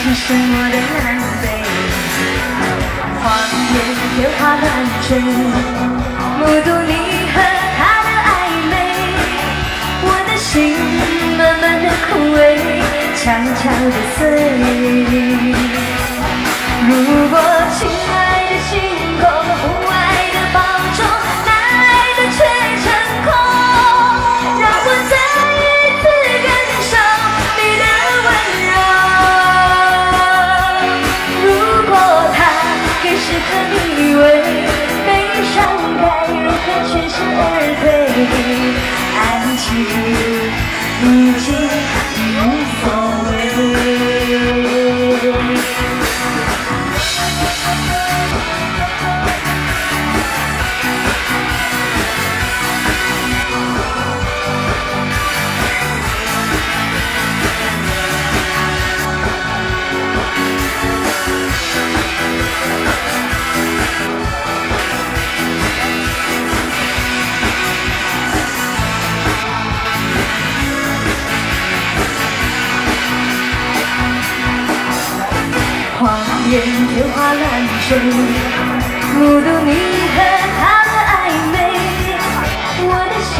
只剩我的南北。谎言天花乱坠，目睹你和他的暧昧，我的心慢慢的枯萎，悄悄的碎。如果亲爱的心乱坠，目睹你和他的暧昧，我的心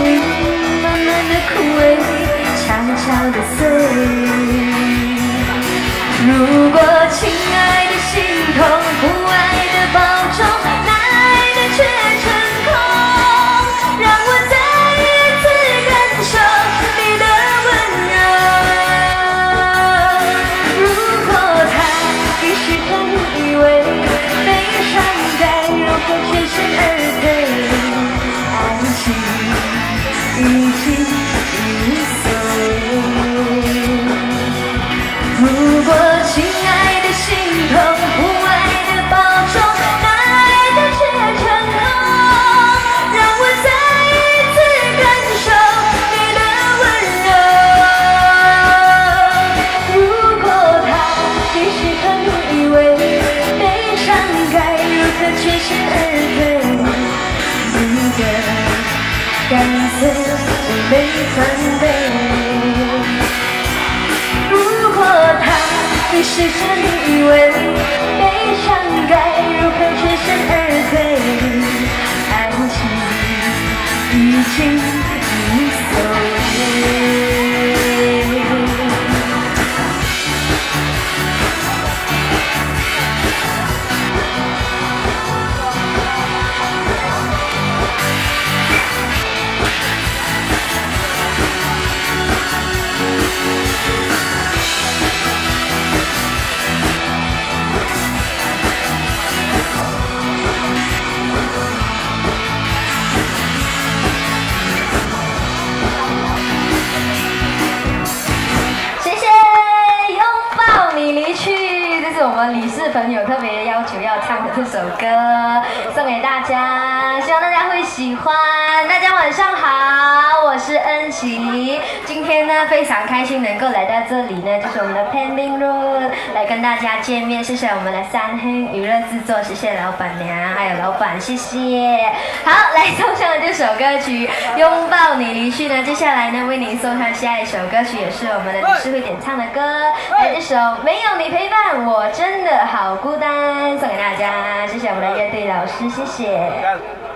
慢慢的枯萎，悄悄的碎。如果亲爱的心痛，不的全身而退，你的干脆我没反对。如果他给适合你以为悲伤该如何全身而退，爱情已经我们李氏朋友特别要求要唱的这首歌，送给大家，希望大家会喜欢。大家晚上好，我是恩琪，今天呢非常开心能够来到这里呢，就是我们的 Pending Room 来跟大家见面，谢谢我们的三亨娱乐制作，谢谢老板娘还有老板，谢谢。好，来送上这首歌曲《拥抱你离去》呢，接下来呢为您送上下一首歌曲，也是我们的理事会点唱的歌，来这首《没有你陪伴我真的好孤单》，送给大家，谢谢我们的乐队老师，谢谢。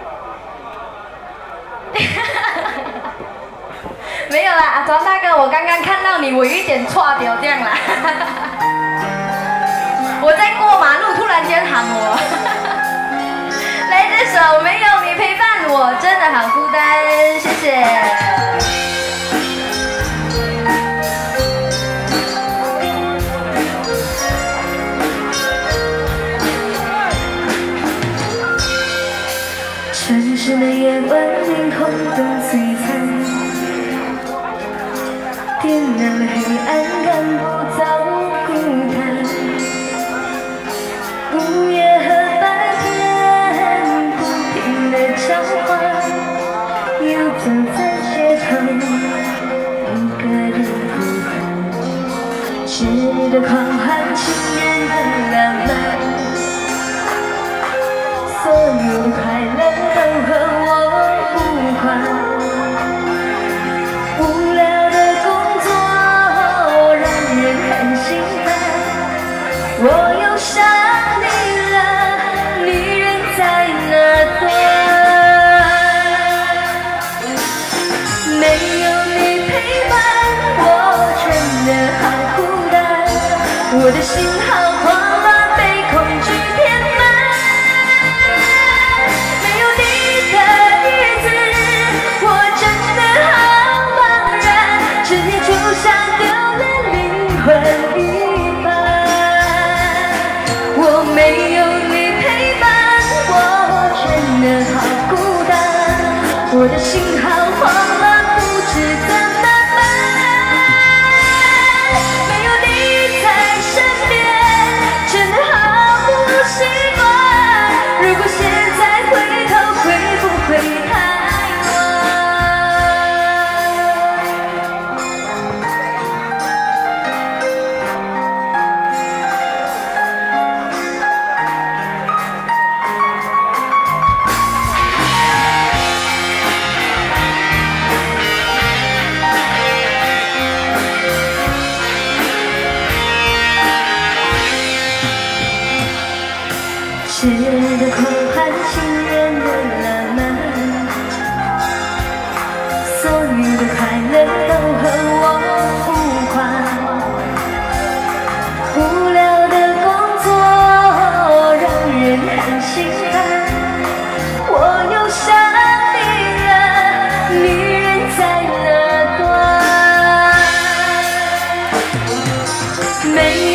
没有啦，阿庄大哥，我刚刚看到你，我有一点错掉这样啦。我在过马路，突然间喊我。来这首《没有你陪伴我真的好孤单》，谢谢。城市的夜晚，霓虹灯璀璨，点亮了黑暗，看不到我的心好慌乱，被恐惧填满。没有你的日子，我真的好茫然，整天就像丢了灵魂一般。我没有你陪伴，我真的好孤单，我的心 make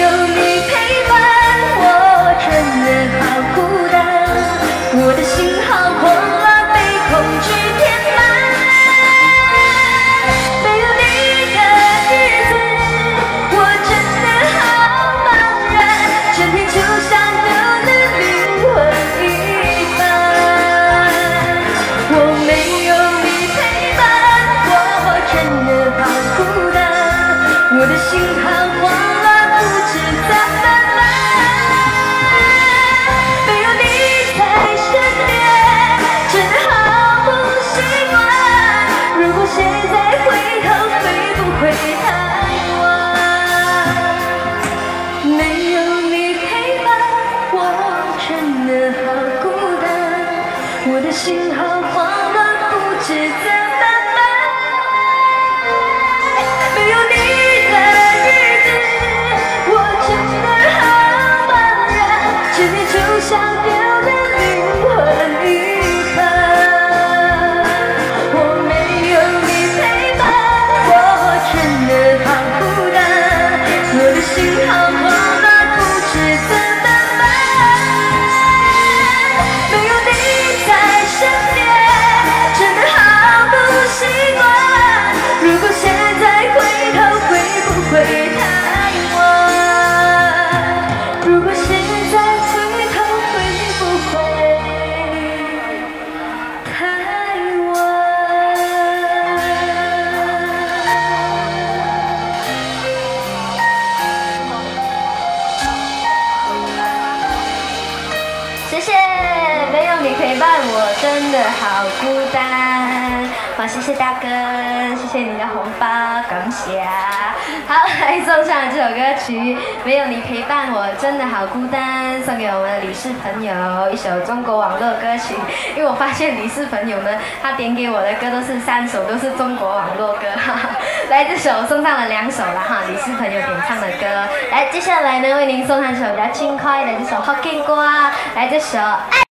好慌乱，不知怎陪伴，我真的好孤单。好，谢谢大哥，谢谢你的红包，感谢。好，来送上这首歌曲，没有你陪伴，我真的好孤单，送给我们的李氏朋友一首中国网络歌曲。因为我发现李氏朋友们，他点给我的歌都是三首，都是中国网络歌。哈哈来，这首送上了两首了哈，李氏朋友点唱的歌。来，接下来呢，为您送上这首比较轻快的这首《好听歌》，来这首。爱